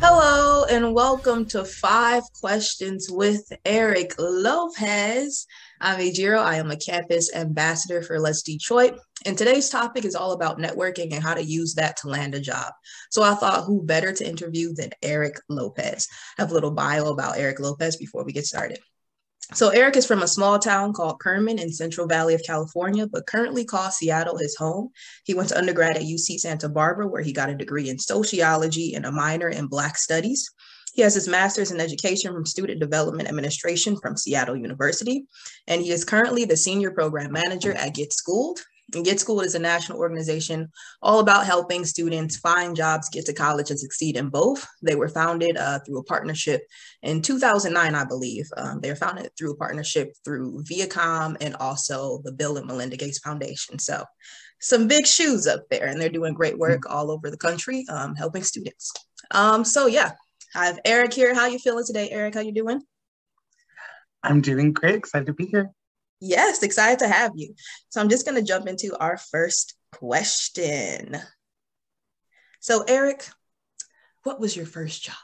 Hello, and welcome to Five Questions with Eric Lopez. I'm Ejiro. I am a campus ambassador for Let's Detroit. And today's topic is all about networking and how to use that to land a job. So I thought who better to interview than Eric Lopez. I have a little bio about Eric Lopez before we get started. So Eric is from a small town called Kerman in Central Valley of California, but currently calls Seattle his home. He went to undergrad at UC Santa Barbara, where he got a degree in sociology and a minor in Black Studies. He has his master's in education from Student Development Administration from Seattle University, and he is currently the senior program manager at Get Schooled, Get Schooled is a national organization all about helping students find jobs, get to college, and succeed in both. They were founded uh, through a partnership in 2009, I believe. Um, they were founded through a partnership through Viacom and also the Bill and Melinda Gates Foundation. So, some big shoes up there, and they're doing great work mm-hmm. all over the country, um, helping students. Um, so, yeah, I have Eric here. How you feeling today, Eric? How you doing? I'm doing great. Excited to be here. Yes, excited to have you. So I'm just going to jump into our first question. So, Eric, what was your first job?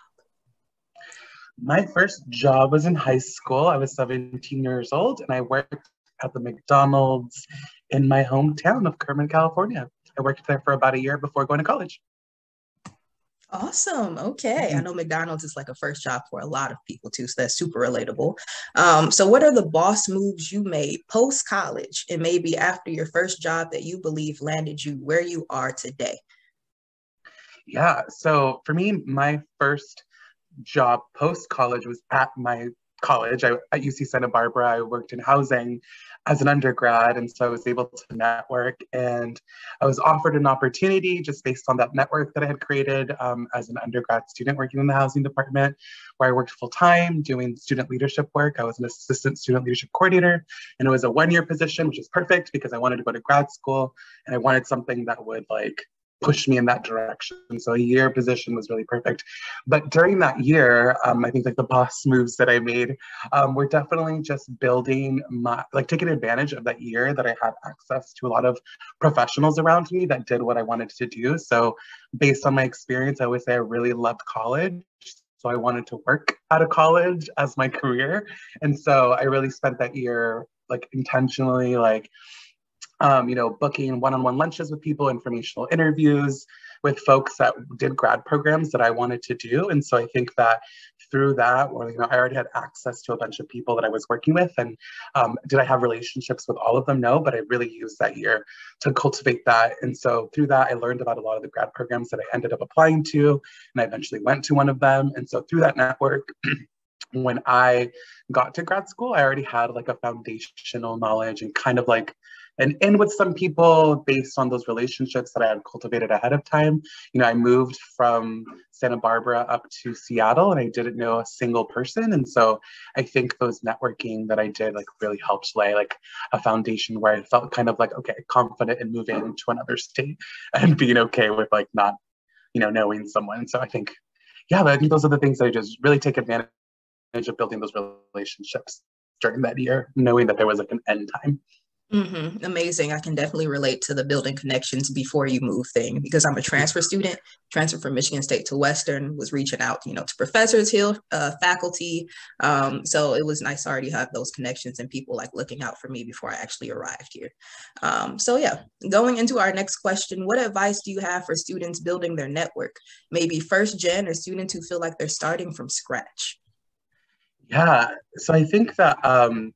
My first job was in high school. I was 17 years old and I worked at the McDonald's in my hometown of Kerman, California. I worked there for about a year before going to college. Awesome. Okay. I mm-hmm. know McDonald's is like a first job for a lot of people too. So that's super relatable. Um, so, what are the boss moves you made post college and maybe after your first job that you believe landed you where you are today? Yeah. So, for me, my first job post college was at my college. I, at UC Santa Barbara, I worked in housing as an undergrad, and so I was able to network. And I was offered an opportunity just based on that network that I had created um, as an undergrad student working in the housing department, where I worked full time doing student leadership work. I was an assistant student leadership coordinator, and it was a one year position, which is perfect because I wanted to go to grad school and I wanted something that would like pushed me in that direction. So a year position was really perfect. But during that year, um, I think like the boss moves that I made um, were definitely just building my, like taking advantage of that year that I had access to a lot of professionals around me that did what I wanted to do. So based on my experience, I would say I really loved college. So I wanted to work out of college as my career. And so I really spent that year like intentionally like um, you know, booking one-on-one lunches with people, informational interviews with folks that did grad programs that I wanted to do. And so I think that through that, or you know, I already had access to a bunch of people that I was working with. And um, did I have relationships with all of them? No, but I really used that year to cultivate that. And so through that, I learned about a lot of the grad programs that I ended up applying to, and I eventually went to one of them. And so through that network, when I got to grad school, I already had like a foundational knowledge and kind of like and in with some people based on those relationships that I had cultivated ahead of time. You know, I moved from Santa Barbara up to Seattle and I didn't know a single person. And so I think those networking that I did like really helped lay like a foundation where I felt kind of like, okay, confident in moving to another state and being okay with like not, you know, knowing someone. So I think, yeah, I think those are the things that I just really take advantage of building those relationships during that year, knowing that there was like an end time. Mm-hmm. Amazing. I can definitely relate to the building connections before you move thing because I'm a transfer student, transfer from Michigan State to Western, was reaching out, you know, to professors here, uh, faculty. Um, so it was nice to already have those connections and people like looking out for me before I actually arrived here. Um, so yeah, going into our next question, what advice do you have for students building their network? Maybe first gen or students who feel like they're starting from scratch? Yeah, so I think that um,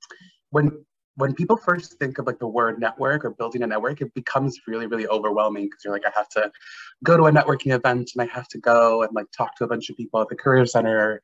when when people first think of like the word network or building a network, it becomes really, really overwhelming because you're like, I have to go to a networking event and I have to go and like talk to a bunch of people at the career center,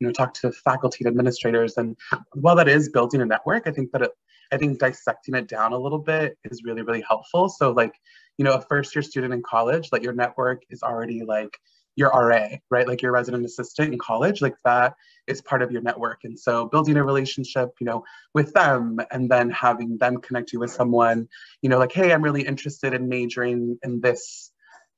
you know, talk to faculty and administrators. And while that is building a network, I think that it, I think dissecting it down a little bit is really, really helpful. So like, you know, a first year student in college, like your network is already like your RA, right? Like your resident assistant in college, like that is part of your network. And so building a relationship, you know, with them and then having them connect you with someone, you know, like, hey, I'm really interested in majoring in this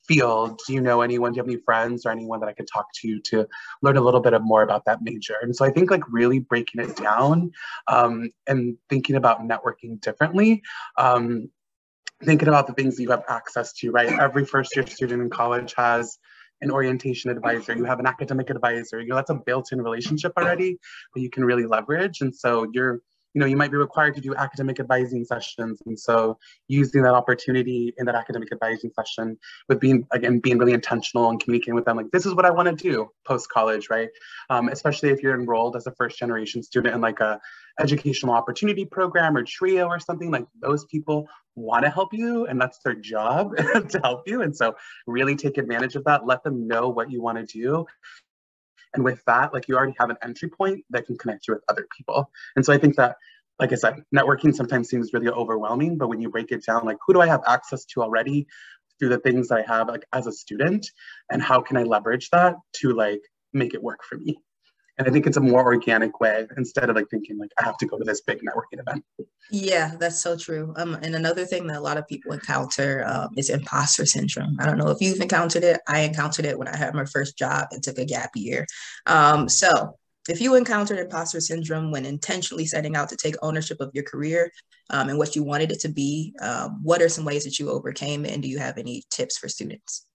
field. Do you know anyone? Do you have any friends or anyone that I could talk to to learn a little bit more about that major? And so I think like really breaking it down um, and thinking about networking differently. Um, thinking about the things that you have access to, right? Every first year student in college has an orientation advisor, you have an academic advisor, you know, that's a built-in relationship already that you can really leverage. And so you're you know, you might be required to do academic advising sessions. And so using that opportunity in that academic advising session with being, again, being really intentional and communicating with them, like, this is what I want to do post-college, right? Um, especially if you're enrolled as a first generation student in like a educational opportunity program or TRIO or something, like those people want to help you and that's their job to help you. And so really take advantage of that, let them know what you want to do and with that, like you already have an entry point that can connect you with other people. And so I think that, like I said, networking sometimes seems really overwhelming, but when you break it down, like who do I have access to already through the things that I have like as a student and how can I leverage that to like make it work for me? And I think it's a more organic way instead of like thinking like I have to go to this big networking event. Yeah, that's so true. Um, and another thing that a lot of people encounter um, is imposter syndrome. I don't know if you've encountered it. I encountered it when I had my first job and took a gap year. Um, so if you encountered imposter syndrome when intentionally setting out to take ownership of your career um, and what you wanted it to be, um, what are some ways that you overcame it? And do you have any tips for students?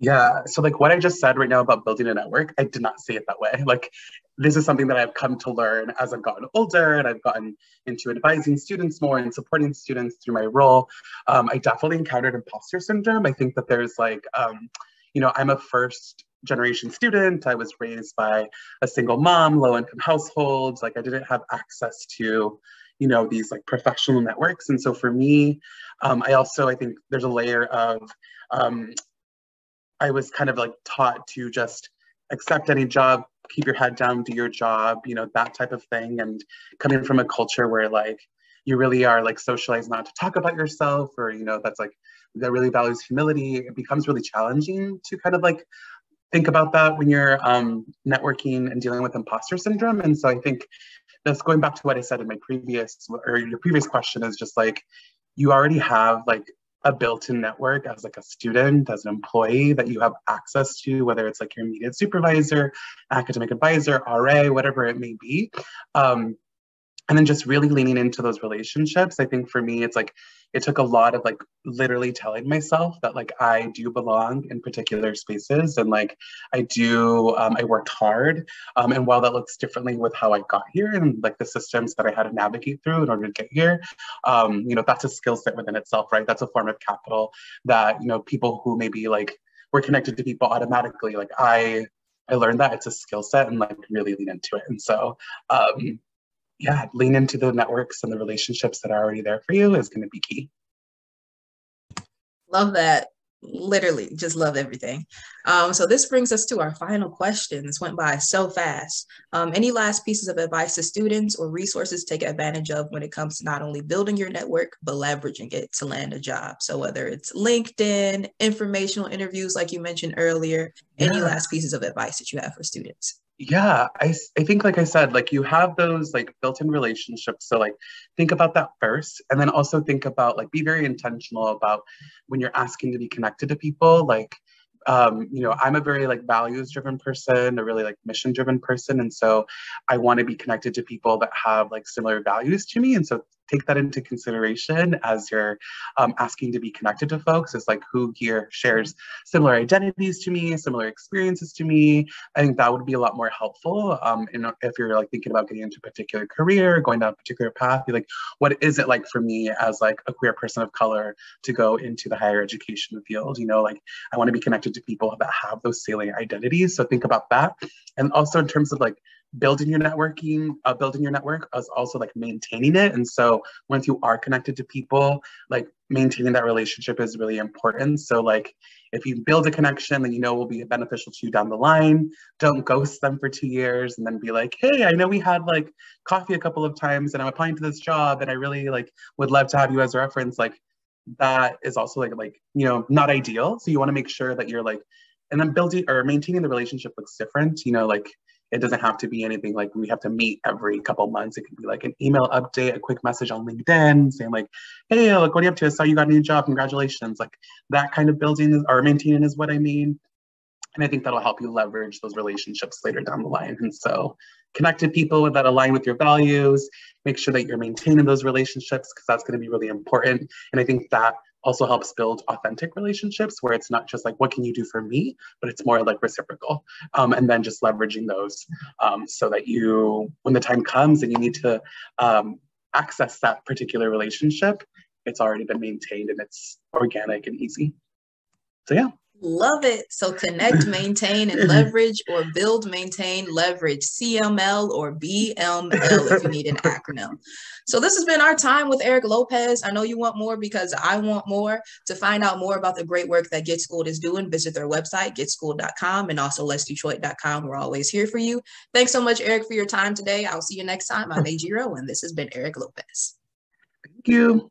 Yeah. So like what I just said right now about building a network, I did not say it that way. Like this is something that I've come to learn as I've gotten older and I've gotten into advising students more and supporting students through my role. Um, I definitely encountered imposter syndrome. I think that there's like, um, you know, I'm a first generation student. I was raised by a single mom, low income households. Like I didn't have access to, you know, these like professional networks. And so for me, um, I also, I think there's a layer of, um, I was kind of like taught to just accept any job, keep your head down, do your job, you know, that type of thing. And coming from a culture where like you really are like socialized not to talk about yourself or, you know, that's like that really values humility, it becomes really challenging to kind of like think about that when you're um, networking and dealing with imposter syndrome. And so I think that's going back to what I said in my previous or your previous question is just like you already have like a built-in network as like a student, as an employee that you have access to, whether it's like your immediate supervisor, academic advisor, RA, whatever it may be. Um, and then just really leaning into those relationships. I think for me, it's like it took a lot of like literally telling myself that like I do belong in particular spaces and like I do, um, I worked hard. Um, and while that looks differently with how I got here and like the systems that I had to navigate through in order to get here, um, you know, that's a skill set within itself, right? That's a form of capital that, you know, people who maybe like were connected to people automatically, like I, I learned that it's a skill set and like really lean into it. And so, um, yeah, lean into the networks and the relationships that are already there for you is going to be key. Love that. Literally, just love everything. Um, so this brings us to our final question. This went by so fast. Um, any last pieces of advice to students or resources to take advantage of when it comes to not only building your network, but leveraging it to land a job? So whether it's LinkedIn, informational interviews, like you mentioned earlier, yeah. any last pieces of advice that you have for students? Yeah I, I think like i said like you have those like built-in relationships so like think about that first and then also think about like be very intentional about when you're asking to be connected to people like um, you know, I'm a very like values driven person, a really like mission driven person. And so I want to be connected to people that have like similar values to me. And so take that into consideration as you're um, asking to be connected to folks. Is like who here shares similar identities to me similar experiences to me? I think that would be a lot more helpful um, if you're like thinking about getting into a particular career going down a particular path you're like what is it like for me as like a queer person of color to go into the higher education field? You know like i want to be connected to people that have those salient identities so think about that. And also in terms of like building your networking, uh, building your network is also like maintaining it. And so once you are connected to people, like maintaining that relationship is really important. So like if you build a connection that you know will be beneficial to you down the line, don't ghost them for two years and then be like, hey, I know we had like coffee a couple of times and I'm applying to this job and I really like would love to have you as a reference. Like that is also like like you know not ideal. So you want to make sure that you're like and then building or maintaining the relationship looks different. You know, like it doesn't have to be anything like we have to meet every couple months. It could be like an email update, a quick message on LinkedIn saying like, hey, look, what are you up to? I saw you got a new job. Congratulations. Like that kind of building or maintaining is what I mean. And I think that'll help you leverage those relationships later down the line. And so connected people that align with your values, make sure that you're maintaining those relationships because that's going to be really important. And I think that also helps build authentic relationships where it's not just like, what can you do for me? But it's more like reciprocal. Um, and then just leveraging those um, so that you, when the time comes and you need to um, access that particular relationship, it's already been maintained and it's organic and easy. So, yeah. Love it. So connect, maintain, and leverage, or build, maintain, leverage, CML or BML if you need an acronym. So this has been our time with Eric Lopez. I know you want more because I want more. To find out more about the great work that Get Schooled is doing, visit their website, getschooled.com, and also letsdetroit.com. We're always here for you. Thanks so much, Eric, for your time today. I'll see you next time. I'm Ejiro, and this has been Eric Lopez. Thank you.